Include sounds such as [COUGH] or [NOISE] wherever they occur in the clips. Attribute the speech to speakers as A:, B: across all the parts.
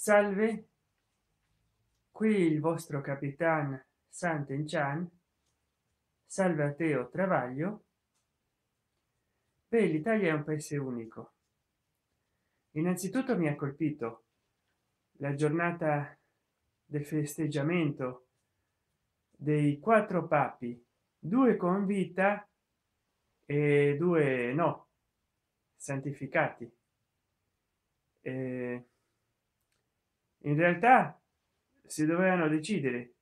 A: salve. Qui il vostro capitan Sant'Enchan Teo Travaglio. Beh l'Italia è un paese unico. Innanzitutto mi ha colpito la giornata del festeggiamento dei quattro papi due con vita e due no santificati. Eh, in realtà si dovevano decidere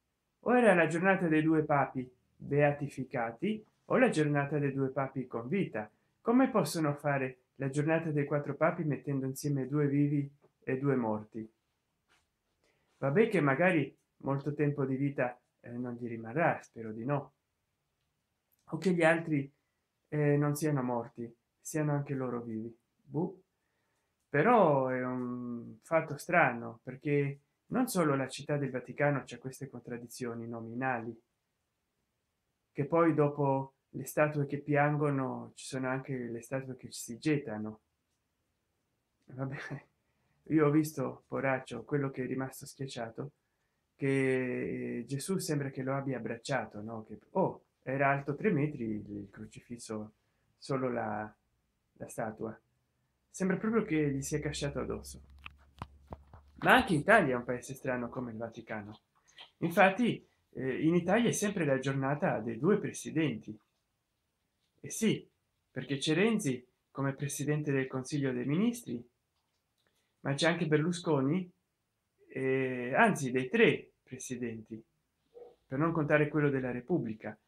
A: o era la giornata dei due papi beatificati o la giornata dei due papi con vita. Come possono fare la giornata dei quattro papi mettendo insieme due vivi e due morti? Vabbè che magari molto tempo di vita eh, non gli rimarrà spero di no. O che gli altri eh, non siano morti siano anche loro vivi. Buh. però è un fatto strano perché non solo la città del vaticano c'è queste contraddizioni nominali che poi dopo le statue che piangono ci sono anche le statue che si gettano. Vabbè [LAUGHS] io ho visto poraccio quello che è rimasto schiacciato che gesù sembra che lo abbia abbracciato no? Che oh, era alto tre metri il crocifisso solo la, la statua. Sembra proprio che gli sia casciato addosso ma anche italia è un paese strano come il vaticano. Infatti eh, in italia è sempre la giornata dei due presidenti. E eh sì perché c'è renzi come presidente del consiglio dei ministri ma c'è anche berlusconi eh, anzi dei tre presidenti per non contare quello della repubblica.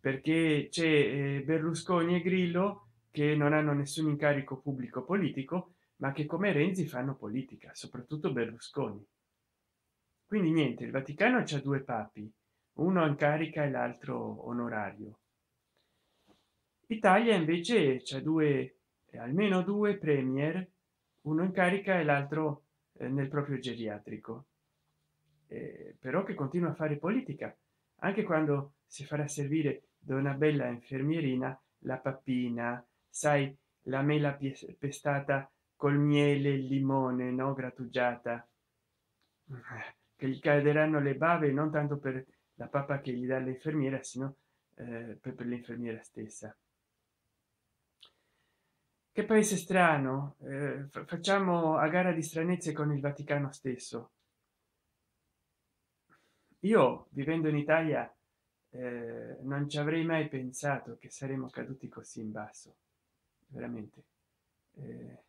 A: Perché c'è eh, berlusconi e grillo che non hanno nessun incarico pubblico politico ma che come renzi fanno politica soprattutto berlusconi. Quindi niente il vaticano c'è due papi uno in carica e l'altro onorario. Italia invece c'è due almeno due premier uno in carica e l'altro eh, nel proprio geriatrico. Eh, però che continua a fare politica anche quando si farà servire da una bella infermierina la pappina sai la mela pestata col miele e limone no grattugiata. Che gli caderanno le bave non tanto per la pappa che gli dà l'infermiera sino eh, per, per l'infermiera stessa. Che paese strano eh, facciamo a gara di stranezze con il vaticano stesso. Io vivendo in italia eh, non ci avrei mai pensato che saremmo caduti così in basso veramente. Eh,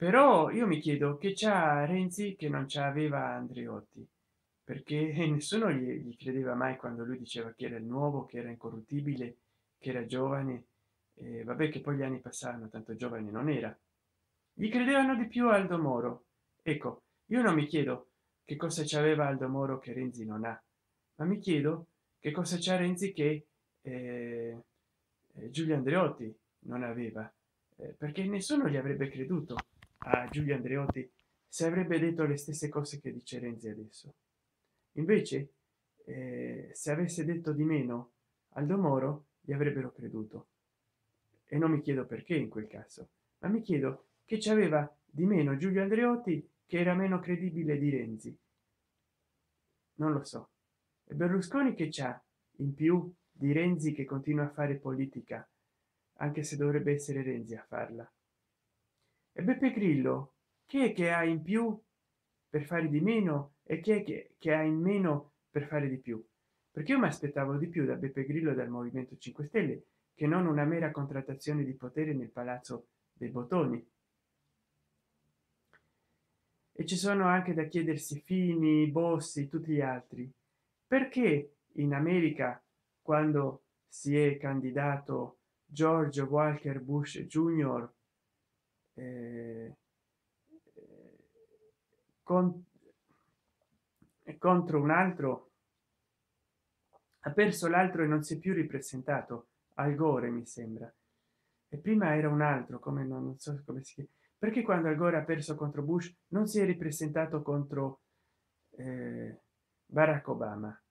A: però io mi chiedo che c'ha renzi che non c'aveva andreotti? Perché [LAUGHS] nessuno gli, gli, credeva mai quando lui diceva che era il nuovo che era incorruttibile che era giovane. E vabbè che poi gli anni passavano tanto giovane non era. Gli credevano di più aldo moro. Ecco io non mi chiedo che cosa c'aveva aldo moro che renzi non ha ma mi chiedo che cosa c'è renzi che eh, eh, giulio andreotti non aveva eh, perché nessuno gli avrebbe creduto a giulio andreotti se avrebbe detto le stesse cose che dice renzi adesso. Invece eh, se avesse detto di meno aldo moro gli avrebbero creduto. E non mi chiedo perché in quel caso ma mi chiedo che ci aveva di meno giulio andreotti che era meno credibile di renzi. Non lo so. E berlusconi che c'ha in più di renzi che continua a fare politica anche se dovrebbe essere renzi a farla e beppe grillo che è che ha in più per fare di meno e che è che, che ha in meno per fare di più? Perché io mi aspettavo di più da beppe grillo dal movimento 5 stelle che non una mera contrattazione di potere nel palazzo dei bottoni e ci sono anche da chiedersi fini bossi tutti gli altri. Perché in america quando si è candidato george walker bush jr eh, con, contro un altro ha perso l'altro e non si è più ripresentato. Al gore mi sembra. E prima era un altro come non, non so come si chiama. Perché quando al gore ha perso contro bush non si è ripresentato contro eh, barack obama?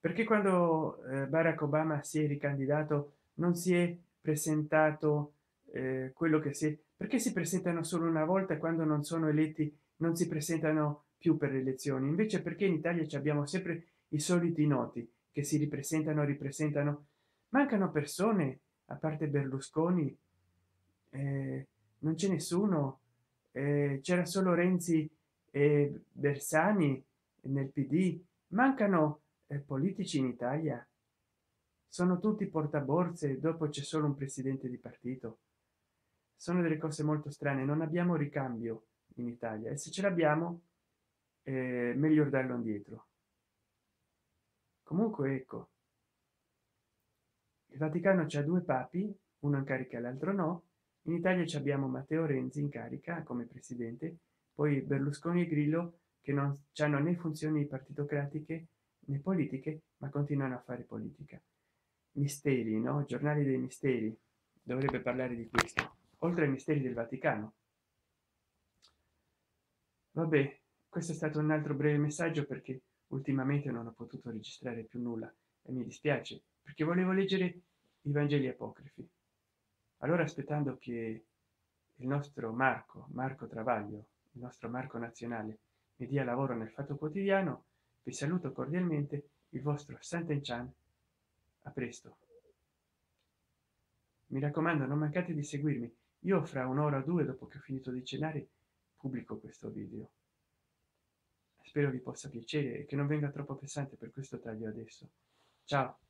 A: Perché quando eh, barack obama si è ricandidato non si è presentato eh, quello che si perché si presentano solo una volta quando non sono eletti non si presentano più per le elezioni? Invece perché in italia ci abbiamo sempre i soliti noti che si ripresentano ripresentano. Mancano persone a parte berlusconi eh, non c'è nessuno. Eh, c'era solo renzi e bersani nel pd mancano eh, politici in italia. Sono tutti portaborse dopo c'è solo un presidente di partito sono delle cose molto strane non abbiamo ricambio in italia e se ce l'abbiamo eh, meglio darlo indietro. Comunque ecco il vaticano c'ha due papi uno in carica l'altro no. In italia ci abbiamo matteo renzi in carica come presidente poi berlusconi e grillo che non hanno né funzioni partitocratiche né politiche ma continuano a fare politica. Misteri no? Giornali dei misteri. Dovrebbe parlare di questo oltre ai misteri del vaticano. Vabbè questo è stato un altro breve messaggio perché ultimamente non ho potuto registrare più nulla e mi dispiace perché volevo leggere i vangeli apocrifi. Allora aspettando che il nostro marco marco travaglio il nostro marco nazionale mi dia lavoro nel fatto quotidiano vi saluto cordialmente il vostro Sant'Enchan a presto. Mi raccomando non mancate di seguirmi io fra un'ora o due dopo che ho finito di cenare pubblico questo video. Spero vi possa piacere e che non venga troppo pesante per questo taglio adesso. Ciao